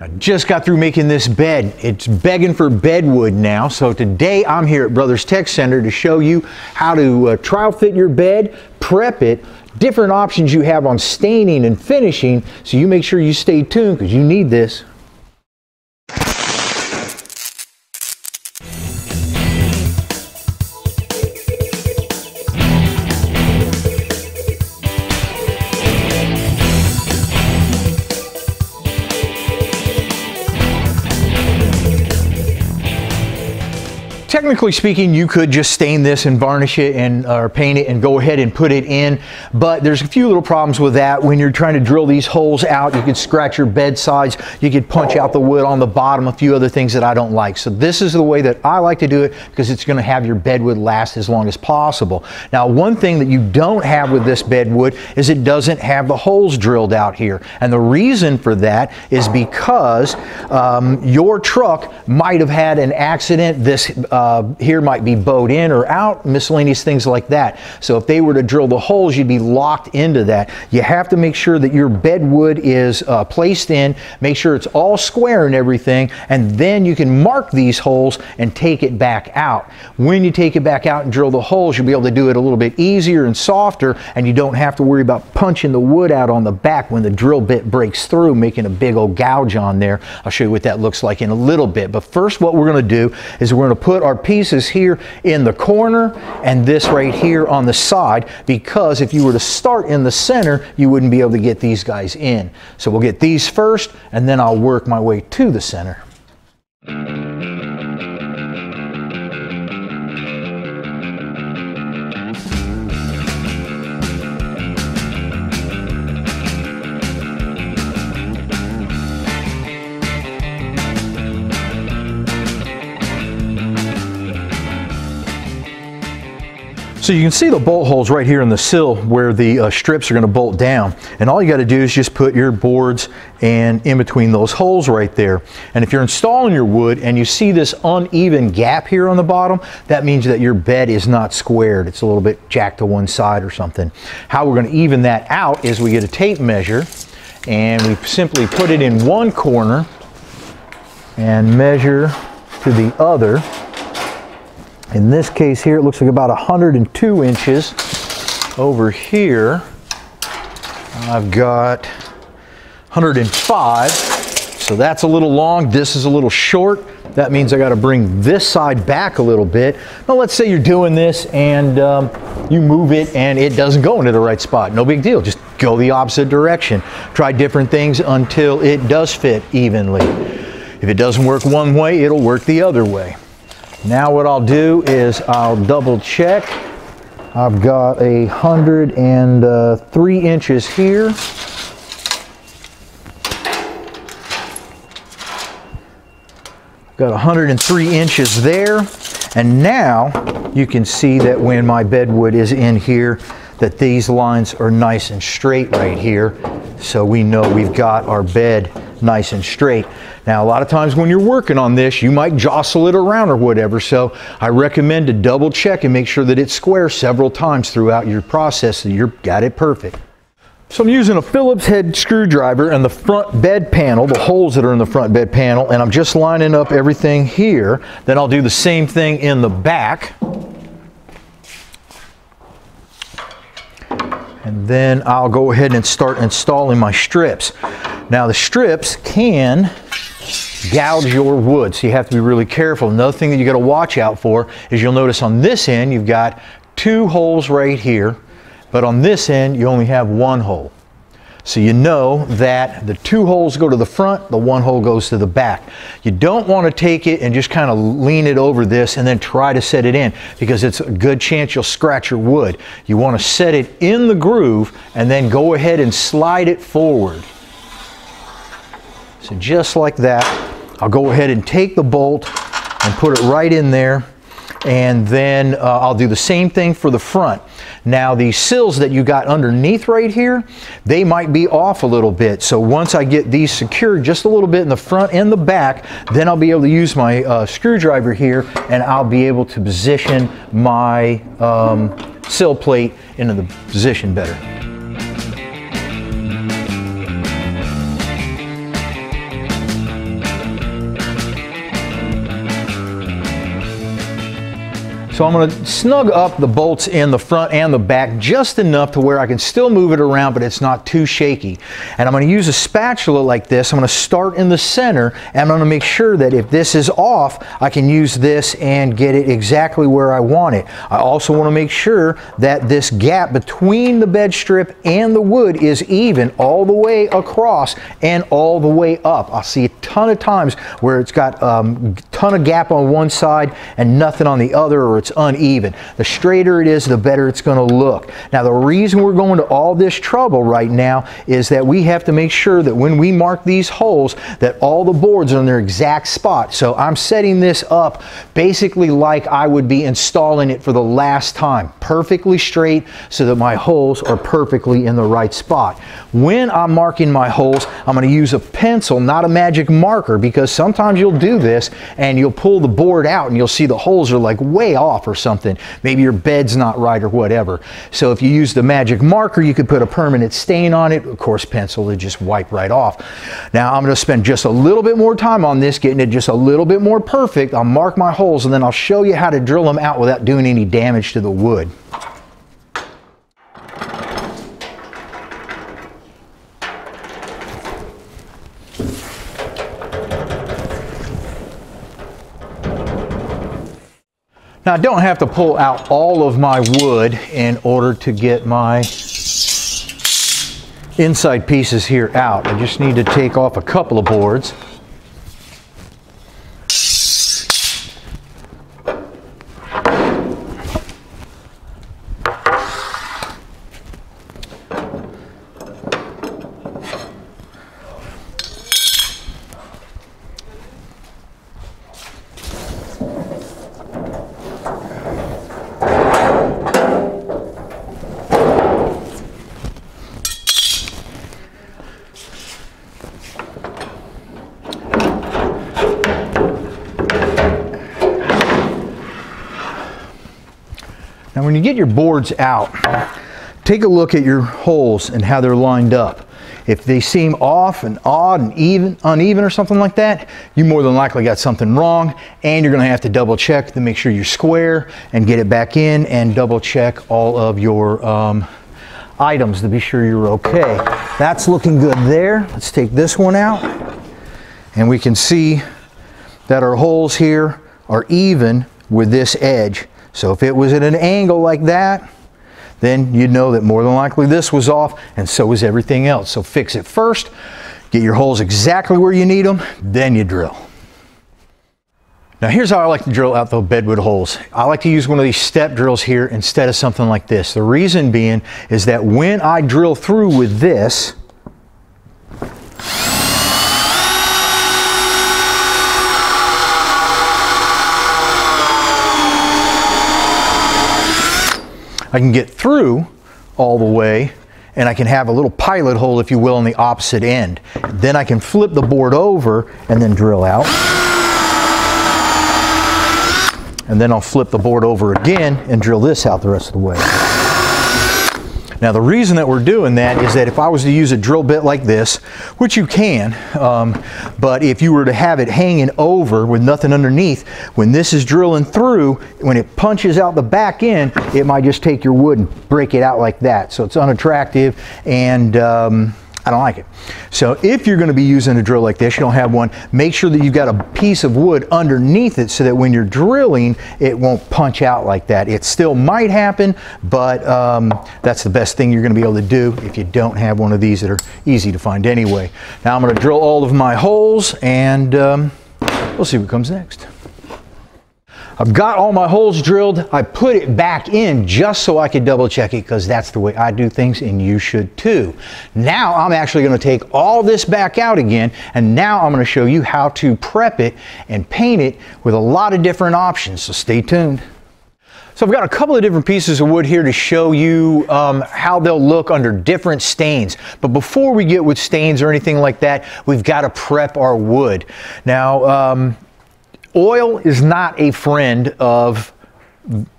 I just got through making this bed. It's begging for bedwood now. So today I'm here at Brothers Tech Center to show you how to uh, trial fit your bed, prep it, different options you have on staining and finishing. So you make sure you stay tuned because you need this. Technically speaking, you could just stain this and varnish it and or paint it and go ahead and put it in. But there's a few little problems with that. When you're trying to drill these holes out, you could scratch your bed sides. You could punch out the wood on the bottom. A few other things that I don't like. So this is the way that I like to do it because it's going to have your bed wood last as long as possible. Now, one thing that you don't have with this bed wood is it doesn't have the holes drilled out here. And the reason for that is because um, your truck might have had an accident. This uh, uh, here might be bowed in or out, miscellaneous things like that. So if they were to drill the holes, you'd be locked into that. You have to make sure that your bed wood is uh, placed in, make sure it's all square and everything, and then you can mark these holes and take it back out. When you take it back out and drill the holes, you'll be able to do it a little bit easier and softer, and you don't have to worry about punching the wood out on the back when the drill bit breaks through, making a big old gouge on there. I'll show you what that looks like in a little bit. But first, what we're going to do is we're going to put our pieces here in the corner and this right here on the side because if you were to start in the center, you wouldn't be able to get these guys in. So we'll get these first and then I'll work my way to the center. So you can see the bolt holes right here in the sill where the uh, strips are going to bolt down. And all you got to do is just put your boards and in between those holes right there. And if you're installing your wood and you see this uneven gap here on the bottom, that means that your bed is not squared. It's a little bit jacked to one side or something. How we're going to even that out is we get a tape measure and we simply put it in one corner and measure to the other in this case here, it looks like about 102 inches. Over here, I've got 105. So that's a little long. This is a little short. That means I got to bring this side back a little bit. Now let's say you're doing this and um, you move it and it doesn't go into the right spot. No big deal. Just go the opposite direction. Try different things until it does fit evenly. If it doesn't work one way, it'll work the other way. Now what I'll do is I'll double check. I've got a hundred and uh, three inches here. Got 103 inches there. And now you can see that when my bedwood is in here, that these lines are nice and straight right here. So we know we've got our bed nice and straight. Now, a lot of times when you're working on this, you might jostle it around or whatever. So I recommend to double check and make sure that it's square several times throughout your process so you've got it perfect. So I'm using a Phillips head screwdriver and the front bed panel, the holes that are in the front bed panel, and I'm just lining up everything here. Then I'll do the same thing in the back. And then I'll go ahead and start installing my strips. Now the strips can gouge your wood, so you have to be really careful. Another thing that you got to watch out for is you'll notice on this end you've got two holes right here, but on this end you only have one hole. So you know that the two holes go to the front, the one hole goes to the back. You don't want to take it and just kind of lean it over this and then try to set it in because it's a good chance you'll scratch your wood. You want to set it in the groove and then go ahead and slide it forward. So just like that, I'll go ahead and take the bolt and put it right in there and then uh, I'll do the same thing for the front. Now these sills that you got underneath right here, they might be off a little bit. So once I get these secured just a little bit in the front and the back, then I'll be able to use my uh, screwdriver here and I'll be able to position my um, sill plate into the position better. So I'm going to snug up the bolts in the front and the back just enough to where I can still move it around, but it's not too shaky. And I'm going to use a spatula like this. I'm going to start in the center and I'm going to make sure that if this is off, I can use this and get it exactly where I want it. I also want to make sure that this gap between the bed strip and the wood is even all the way across and all the way up. I see a ton of times where it's got a um, ton of gap on one side and nothing on the other or it's uneven. The straighter it is, the better it's going to look. Now the reason we're going to all this trouble right now is that we have to make sure that when we mark these holes that all the boards are in their exact spot. So I'm setting this up basically like I would be installing it for the last time. Perfectly straight so that my holes are perfectly in the right spot. When I'm marking my holes, I'm going to use a pencil, not a magic marker, because sometimes you'll do this and you'll pull the board out and you'll see the holes are like way off or something. Maybe your bed's not right or whatever. So if you use the magic marker, you could put a permanent stain on it. Of course, pencil to just wipe right off. Now I'm going to spend just a little bit more time on this, getting it just a little bit more perfect. I'll mark my holes and then I'll show you how to drill them out without doing any damage to the wood. Now I don't have to pull out all of my wood in order to get my inside pieces here out. I just need to take off a couple of boards. Now when you get your boards out, take a look at your holes and how they're lined up. If they seem off and odd and even uneven or something like that, you more than likely got something wrong and you're gonna have to double check to make sure you're square and get it back in and double check all of your um, items to be sure you're okay. That's looking good there. Let's take this one out and we can see that our holes here are even with this edge. So if it was at an angle like that, then you'd know that more than likely this was off and so was everything else. So fix it first, get your holes exactly where you need them, then you drill. Now here's how I like to drill out the bedwood holes. I like to use one of these step drills here instead of something like this. The reason being is that when I drill through with this, I can get through all the way and I can have a little pilot hole, if you will, on the opposite end. Then I can flip the board over and then drill out. And then I'll flip the board over again and drill this out the rest of the way. Now the reason that we're doing that is that if I was to use a drill bit like this, which you can, um, but if you were to have it hanging over with nothing underneath, when this is drilling through, when it punches out the back end, it might just take your wood and break it out like that. So it's unattractive and um, I don't like it. So if you're going to be using a drill like this, you don't have one, make sure that you've got a piece of wood underneath it so that when you're drilling, it won't punch out like that. It still might happen, but um, that's the best thing you're going to be able to do if you don't have one of these that are easy to find anyway. Now I'm going to drill all of my holes and um, we'll see what comes next. I've got all my holes drilled. I put it back in just so I could double check it because that's the way I do things and you should too. Now I'm actually going to take all this back out again and now I'm going to show you how to prep it and paint it with a lot of different options. So stay tuned. So I've got a couple of different pieces of wood here to show you um, how they'll look under different stains. But before we get with stains or anything like that, we've got to prep our wood. Now, um, Oil is not a friend of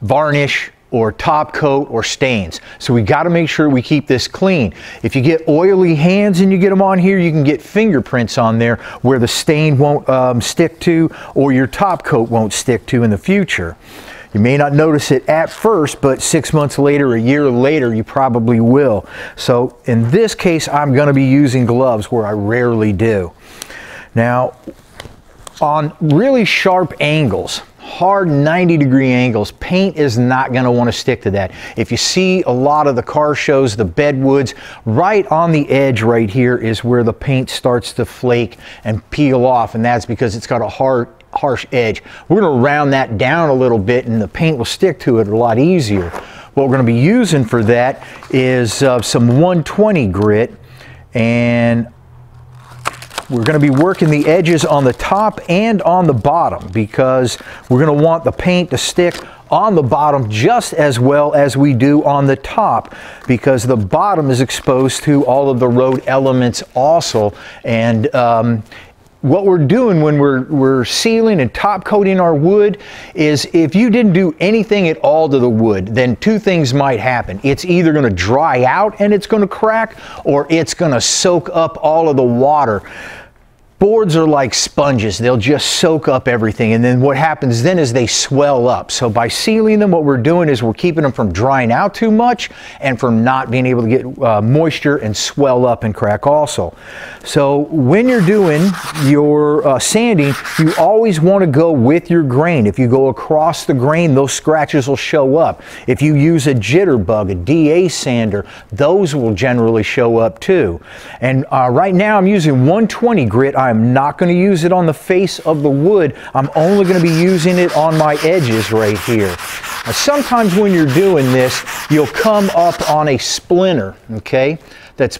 varnish or top coat or stains. So we got to make sure we keep this clean. If you get oily hands and you get them on here, you can get fingerprints on there where the stain won't um, stick to or your top coat won't stick to in the future. You may not notice it at first, but six months later, a year later, you probably will. So in this case, I'm going to be using gloves where I rarely do. Now, on really sharp angles, hard 90 degree angles, paint is not going to want to stick to that. If you see a lot of the car shows, the bedwoods, right on the edge right here is where the paint starts to flake and peel off, and that's because it's got a hard harsh edge. We're going to round that down a little bit and the paint will stick to it a lot easier. What we're going to be using for that is uh, some 120 grit and we're going to be working the edges on the top and on the bottom because we're going to want the paint to stick on the bottom just as well as we do on the top because the bottom is exposed to all of the road elements also and um, what we're doing when we're, we're sealing and top coating our wood is if you didn't do anything at all to the wood, then two things might happen. It's either going to dry out and it's going to crack, or it's going to soak up all of the water. Boards are like sponges. They'll just soak up everything. And then what happens then is they swell up. So by sealing them, what we're doing is we're keeping them from drying out too much and from not being able to get uh, moisture and swell up and crack also. So when you're doing your uh, sanding, you always want to go with your grain. If you go across the grain, those scratches will show up. If you use a jitterbug, a DA sander, those will generally show up too. And uh, right now I'm using 120 grit. I'm not going to use it on the face of the wood. I'm only going to be using it on my edges right here. Now, sometimes when you're doing this, you'll come up on a splinter, okay, that's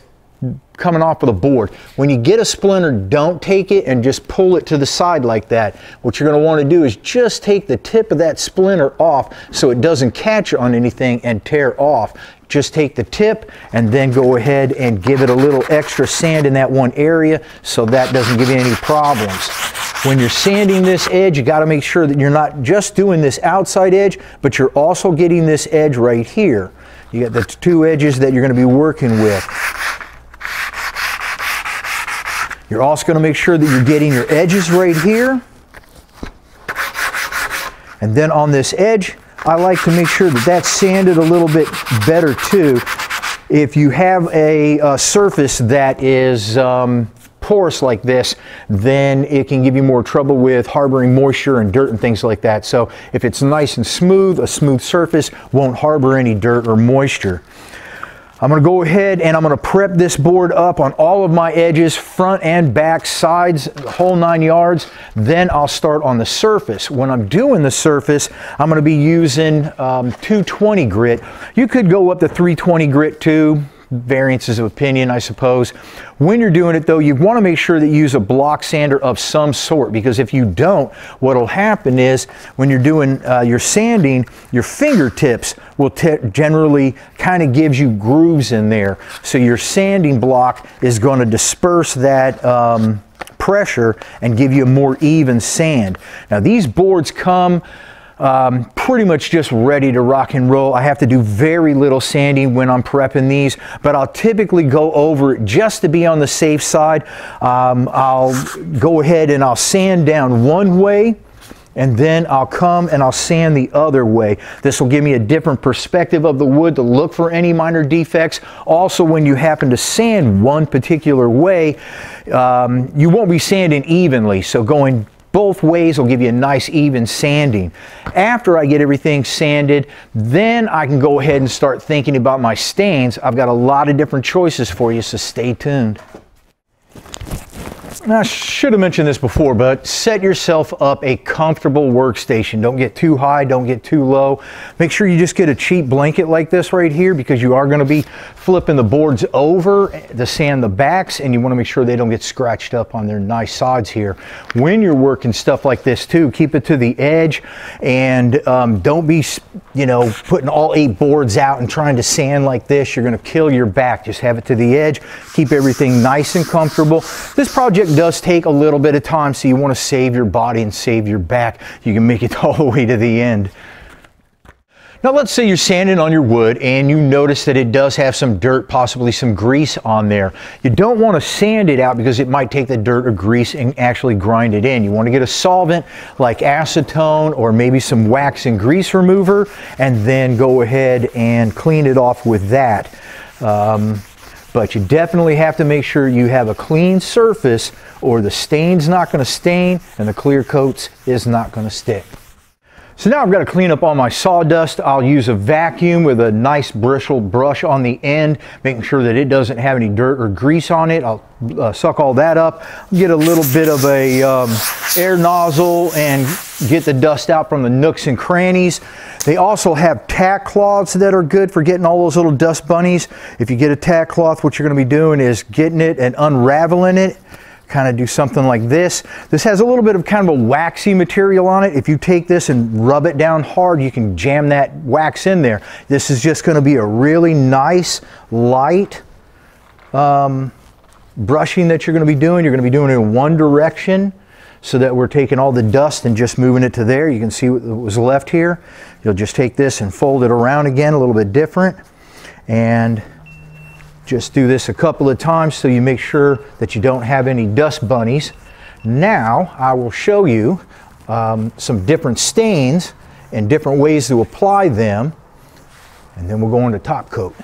coming off of the board. When you get a splinter, don't take it and just pull it to the side like that. What you're going to want to do is just take the tip of that splinter off so it doesn't catch on anything and tear off. Just take the tip and then go ahead and give it a little extra sand in that one area so that doesn't give you any problems. When you're sanding this edge, you got to make sure that you're not just doing this outside edge, but you're also getting this edge right here. You got the two edges that you're going to be working with. You're also going to make sure that you're getting your edges right here. And then on this edge, I like to make sure that that's sanded a little bit better too. If you have a, a surface that is um, porous like this, then it can give you more trouble with harboring moisture and dirt and things like that. So if it's nice and smooth, a smooth surface won't harbor any dirt or moisture. I'm going to go ahead and I'm going to prep this board up on all of my edges, front and back, sides, the whole nine yards. Then I'll start on the surface. When I'm doing the surface, I'm going to be using um, 220 grit. You could go up to 320 grit too variances of opinion, I suppose. When you're doing it though, you want to make sure that you use a block sander of some sort because if you don't, what'll happen is when you're doing uh, your sanding, your fingertips will generally kind of gives you grooves in there. So your sanding block is going to disperse that um, pressure and give you a more even sand. Now these boards come um, pretty much just ready to rock and roll. I have to do very little sanding when I'm prepping these, but I'll typically go over it just to be on the safe side. Um, I'll go ahead and I'll sand down one way and then I'll come and I'll sand the other way. This will give me a different perspective of the wood to look for any minor defects. Also, when you happen to sand one particular way, um, you won't be sanding evenly. So going both ways will give you a nice even sanding. After I get everything sanded, then I can go ahead and start thinking about my stains. I've got a lot of different choices for you, so stay tuned. I should have mentioned this before, but set yourself up a comfortable workstation. Don't get too high, don't get too low. Make sure you just get a cheap blanket like this right here because you are going to be flipping the boards over to sand the backs and you want to make sure they don't get scratched up on their nice sides here. When you're working stuff like this too, keep it to the edge and um, don't be, you know, putting all eight boards out and trying to sand like this. You're going to kill your back. Just have it to the edge. Keep everything nice and comfortable. This project does take a little bit of time, so you want to save your body and save your back. You can make it all the way to the end. Now let's say you're sanding on your wood and you notice that it does have some dirt, possibly some grease on there. You don't want to sand it out because it might take the dirt or grease and actually grind it in. You want to get a solvent like acetone or maybe some wax and grease remover and then go ahead and clean it off with that. Um, but you definitely have to make sure you have a clean surface or the stain's not going to stain and the clear coats is not going to stick. So now I've got to clean up all my sawdust. I'll use a vacuum with a nice bristle brush on the end, making sure that it doesn't have any dirt or grease on it. I'll uh, suck all that up, get a little bit of a um, air nozzle and get the dust out from the nooks and crannies. They also have tack cloths that are good for getting all those little dust bunnies. If you get a tack cloth, what you're going to be doing is getting it and unraveling it kind of do something like this. This has a little bit of kind of a waxy material on it. If you take this and rub it down hard, you can jam that wax in there. This is just going to be a really nice, light um, brushing that you're going to be doing. You're going to be doing it in one direction so that we're taking all the dust and just moving it to there. You can see what was left here. You'll just take this and fold it around again a little bit different. And just do this a couple of times so you make sure that you don't have any dust bunnies. Now I will show you um, some different stains and different ways to apply them and then we'll go into top coat.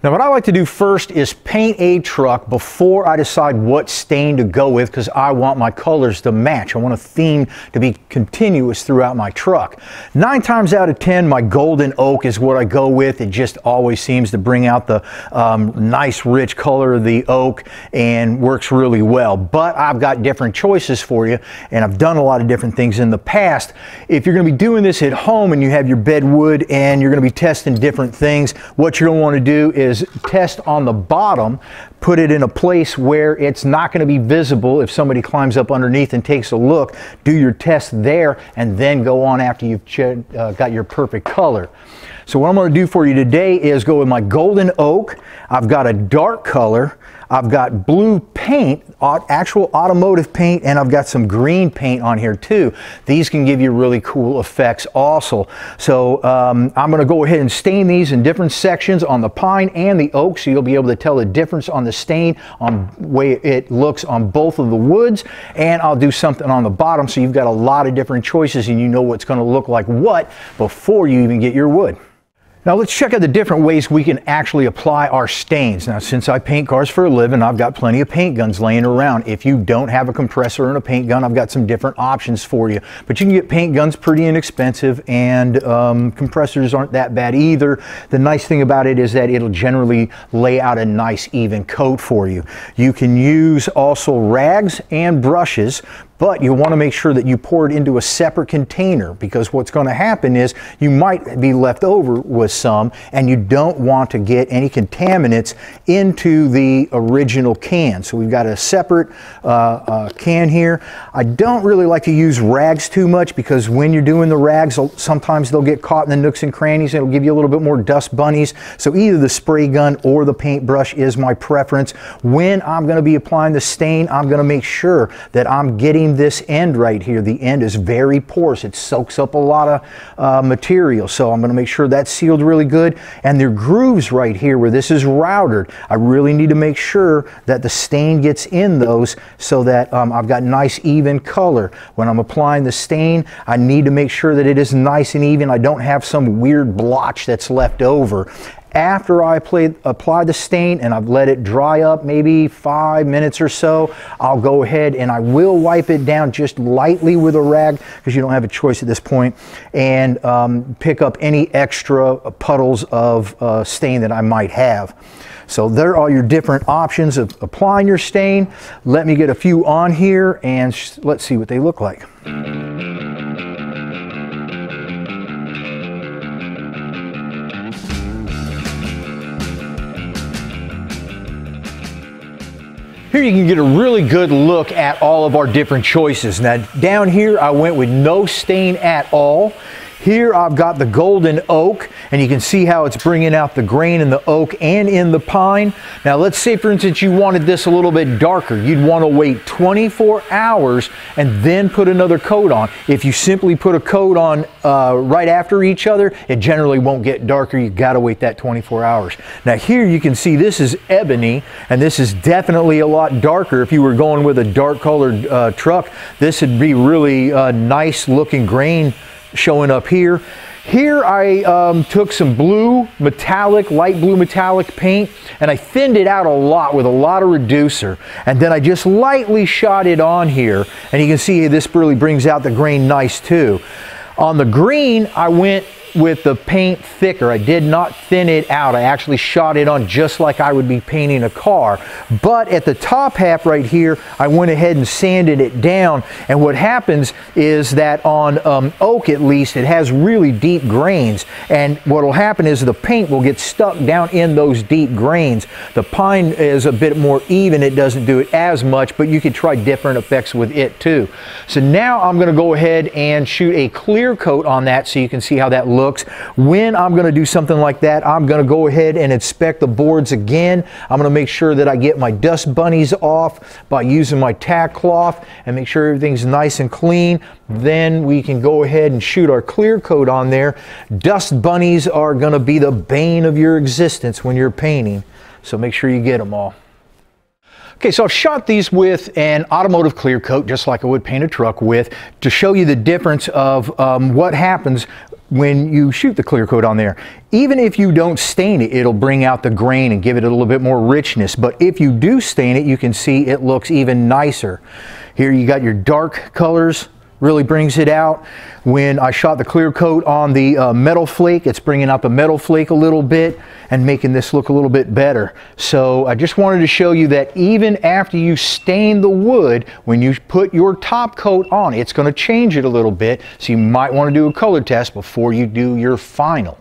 Now what I like to do first is paint a truck before I decide what stain to go with because I want my colors to match. I want a theme to be continuous throughout my truck. Nine times out of ten my golden oak is what I go with. It just always seems to bring out the um, nice rich color of the oak and works really well. But I've got different choices for you and I've done a lot of different things in the past. If you're going to be doing this at home and you have your bed wood and you're going to be testing different things, what you're going to want to do is is test on the bottom, put it in a place where it's not going to be visible if somebody climbs up underneath and takes a look. Do your test there and then go on after you've uh, got your perfect color. So what I'm going to do for you today is go with my golden oak. I've got a dark color. I've got blue paint, actual automotive paint, and I've got some green paint on here too. These can give you really cool effects also. So um, I'm going to go ahead and stain these in different sections on the pine and the oak so you'll be able to tell the difference on the stain on way it looks on both of the woods and I'll do something on the bottom so you've got a lot of different choices and you know what's going to look like what before you even get your wood. Now let's check out the different ways we can actually apply our stains. Now since I paint cars for a living, I've got plenty of paint guns laying around. If you don't have a compressor and a paint gun, I've got some different options for you. But you can get paint guns pretty inexpensive and um, compressors aren't that bad either. The nice thing about it is that it'll generally lay out a nice even coat for you. You can use also rags and brushes, but you want to make sure that you pour it into a separate container because what's going to happen is you might be left over with some and you don't want to get any contaminants into the original can. So we've got a separate uh, uh, can here. I don't really like to use rags too much because when you're doing the rags, sometimes they'll get caught in the nooks and crannies. And it'll give you a little bit more dust bunnies. So either the spray gun or the paintbrush is my preference. When I'm going to be applying the stain, I'm going to make sure that I'm getting this end right here. The end is very porous. It soaks up a lot of uh, material. So I'm going to make sure that's sealed really good. And there are grooves right here where this is routed. I really need to make sure that the stain gets in those so that um, I've got nice even color. When I'm applying the stain, I need to make sure that it is nice and even. I don't have some weird blotch that's left over after I apply, apply the stain and I've let it dry up maybe five minutes or so, I'll go ahead and I will wipe it down just lightly with a rag because you don't have a choice at this point and um, pick up any extra puddles of uh, stain that I might have. So there are your different options of applying your stain. Let me get a few on here and let's see what they look like. Here you can get a really good look at all of our different choices. Now down here I went with no stain at all. Here I've got the golden oak, and you can see how it's bringing out the grain in the oak and in the pine. Now let's say for instance you wanted this a little bit darker. You'd want to wait 24 hours and then put another coat on. If you simply put a coat on uh, right after each other, it generally won't get darker. You've got to wait that 24 hours. Now here you can see this is ebony, and this is definitely a lot darker. If you were going with a dark colored uh, truck, this would be really uh, nice looking grain showing up here. Here I um, took some blue metallic, light blue metallic paint and I thinned it out a lot with a lot of reducer and then I just lightly shot it on here and you can see this really brings out the grain nice too. On the green I went with the paint thicker. I did not thin it out. I actually shot it on just like I would be painting a car. But at the top half right here, I went ahead and sanded it down. And what happens is that on um, oak at least, it has really deep grains. And what will happen is the paint will get stuck down in those deep grains. The pine is a bit more even. It doesn't do it as much, but you can try different effects with it too. So now I'm going to go ahead and shoot a clear coat on that so you can see how that looks looks. When I'm going to do something like that, I'm going to go ahead and inspect the boards again. I'm going to make sure that I get my dust bunnies off by using my tack cloth and make sure everything's nice and clean. Then we can go ahead and shoot our clear coat on there. Dust bunnies are going to be the bane of your existence when you're painting. So make sure you get them all. Okay, so I've shot these with an automotive clear coat, just like I would paint a truck with, to show you the difference of um, what happens when you shoot the clear coat on there. Even if you don't stain it, it'll bring out the grain and give it a little bit more richness. But if you do stain it, you can see it looks even nicer. Here you got your dark colors, really brings it out. When I shot the clear coat on the uh, metal flake, it's bringing up the metal flake a little bit and making this look a little bit better. So I just wanted to show you that even after you stain the wood, when you put your top coat on, it's going to change it a little bit. So you might want to do a color test before you do your final.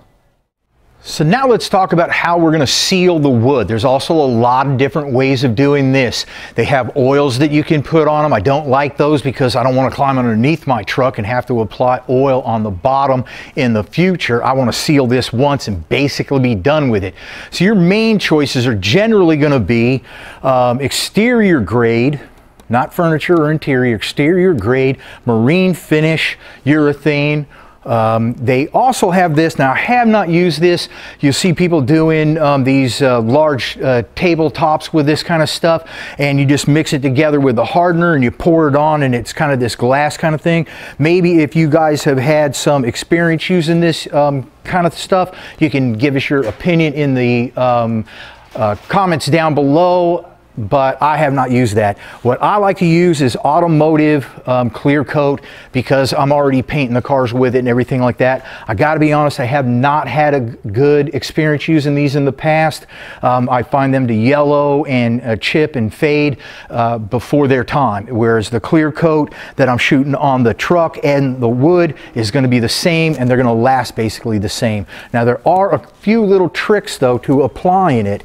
So now let's talk about how we're going to seal the wood. There's also a lot of different ways of doing this. They have oils that you can put on them. I don't like those because I don't want to climb underneath my truck and have to apply oil on the bottom in the future. I want to seal this once and basically be done with it. So your main choices are generally going to be um, exterior grade, not furniture or interior, exterior grade, marine finish, urethane, um, they also have this, now I have not used this, you see people doing um, these uh, large uh, tabletops with this kind of stuff and you just mix it together with the hardener and you pour it on and it's kind of this glass kind of thing. Maybe if you guys have had some experience using this um, kind of stuff, you can give us your opinion in the um, uh, comments down below but I have not used that. What I like to use is automotive um, clear coat because I'm already painting the cars with it and everything like that. I got to be honest, I have not had a good experience using these in the past. Um, I find them to yellow and uh, chip and fade uh, before their time, whereas the clear coat that I'm shooting on the truck and the wood is going to be the same and they're going to last basically the same. Now there are a few little tricks though to applying it.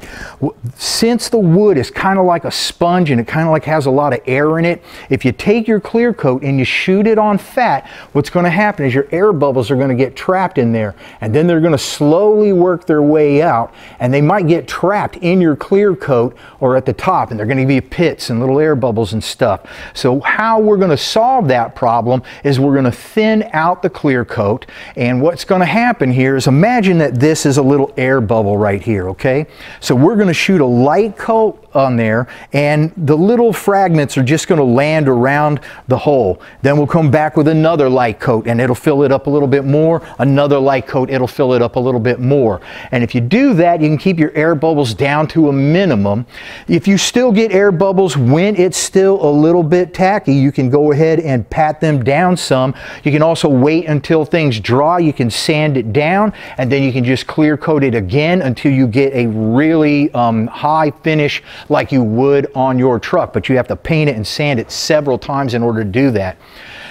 Since the wood is kind of of like a sponge and it kind of like has a lot of air in it. If you take your clear coat and you shoot it on fat, what's going to happen is your air bubbles are going to get trapped in there and then they're going to slowly work their way out and they might get trapped in your clear coat or at the top and they're going to be pits and little air bubbles and stuff. So how we're going to solve that problem is we're going to thin out the clear coat and what's going to happen here is imagine that this is a little air bubble right here, okay? So we're going to shoot a light coat on there and the little fragments are just going to land around the hole. Then we'll come back with another light coat and it'll fill it up a little bit more. Another light coat, it'll fill it up a little bit more. And if you do that, you can keep your air bubbles down to a minimum. If you still get air bubbles when it's still a little bit tacky, you can go ahead and pat them down some. You can also wait until things dry. You can sand it down and then you can just clear coat it again until you get a really um, high finish like you would on your truck, but you have to paint it and sand it several times in order to do that.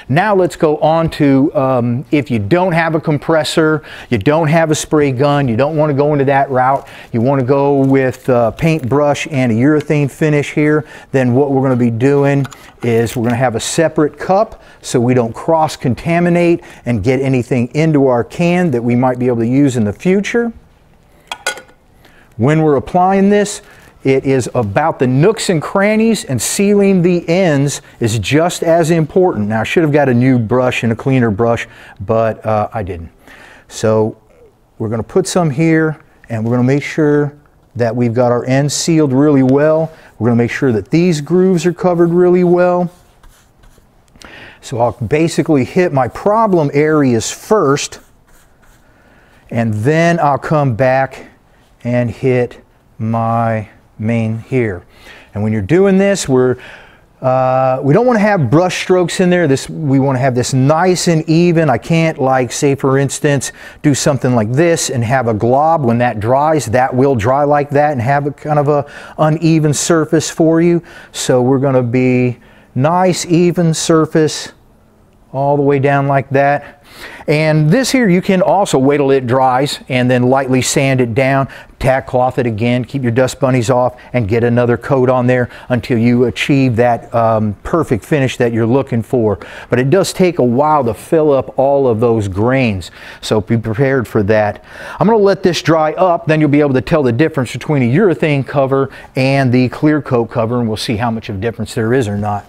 Now let's go on to um, if you don't have a compressor, you don't have a spray gun, you don't want to go into that route, you want to go with uh, paintbrush and a urethane finish here, then what we're going to be doing is we're going to have a separate cup so we don't cross contaminate and get anything into our can that we might be able to use in the future. When we're applying this, it is about the nooks and crannies and sealing the ends is just as important. Now I should have got a new brush and a cleaner brush, but uh, I didn't. So we're going to put some here and we're going to make sure that we've got our ends sealed really well. We're going to make sure that these grooves are covered really well. So I'll basically hit my problem areas first and then I'll come back and hit my main here. And when you're doing this, we're uh, we don't want to have brush strokes in there. This we want to have this nice and even. I can't like say for instance do something like this and have a glob when that dries. That will dry like that and have a kind of a uneven surface for you. So we're going to be nice even surface all the way down like that. And this here you can also wait till it dries and then lightly sand it down, tack cloth it again, keep your dust bunnies off and get another coat on there until you achieve that um, perfect finish that you're looking for. But it does take a while to fill up all of those grains, so be prepared for that. I'm going to let this dry up, then you'll be able to tell the difference between a urethane cover and the clear coat cover and we'll see how much of a difference there is or not.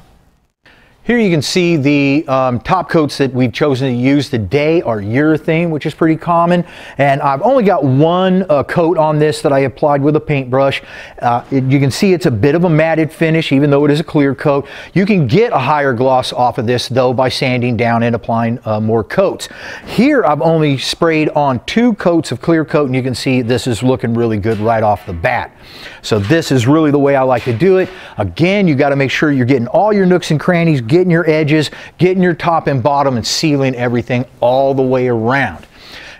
Here you can see the um, top coats that we've chosen to use today are urethane, which is pretty common. And I've only got one uh, coat on this that I applied with a paintbrush. Uh, it, you can see it's a bit of a matted finish, even though it is a clear coat. You can get a higher gloss off of this, though, by sanding down and applying uh, more coats. Here I've only sprayed on two coats of clear coat, and you can see this is looking really good right off the bat. So this is really the way I like to do it. Again, you got to make sure you're getting all your nooks and crannies, getting your edges, getting your top and bottom and sealing everything all the way around.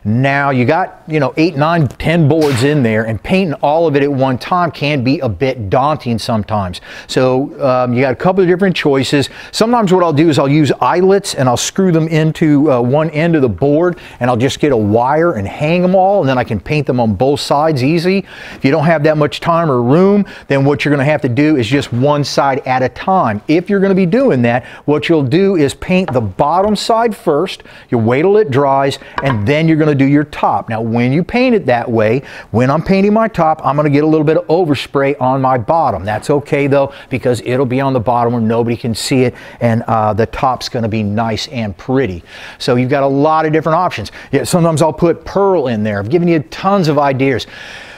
Now you got, you know, eight, nine, ten boards in there and painting all of it at one time can be a bit daunting sometimes. So um, you got a couple of different choices. Sometimes what I'll do is I'll use eyelets and I'll screw them into uh, one end of the board and I'll just get a wire and hang them all and then I can paint them on both sides easy. If you don't have that much time or room, then what you're going to have to do is just one side at a time. If you're going to be doing that, what you'll do is paint the bottom side first. You wait till it dries and then you're going to to do your top. Now, when you paint it that way, when I'm painting my top, I'm going to get a little bit of overspray on my bottom. That's okay though, because it'll be on the bottom where nobody can see it, and uh, the top's going to be nice and pretty. So you've got a lot of different options. Yeah, sometimes I'll put pearl in there. I've given you tons of ideas.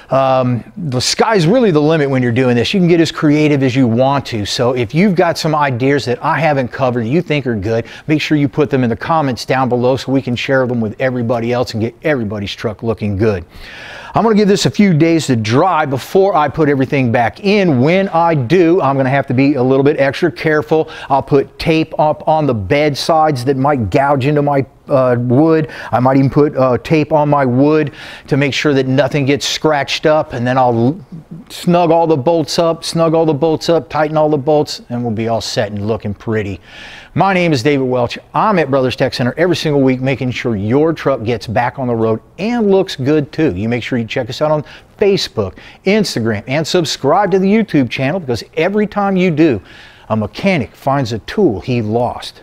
Um, the sky's really the limit when you're doing this. You can get as creative as you want to. So if you've got some ideas that I haven't covered you think are good, make sure you put them in the comments down below so we can share them with everybody else and get everybody's truck looking good. I'm going to give this a few days to dry before I put everything back in. When I do, I'm going to have to be a little bit extra careful. I'll put tape up on the bed sides that might gouge into my uh, wood. I might even put uh, tape on my wood to make sure that nothing gets scratched up and then I'll snug all the bolts up, snug all the bolts up, tighten all the bolts, and we'll be all set and looking pretty. My name is David Welch. I'm at Brothers Tech Center every single week making sure your truck gets back on the road and looks good too. You make sure you check us out on Facebook, Instagram, and subscribe to the YouTube channel because every time you do, a mechanic finds a tool he lost.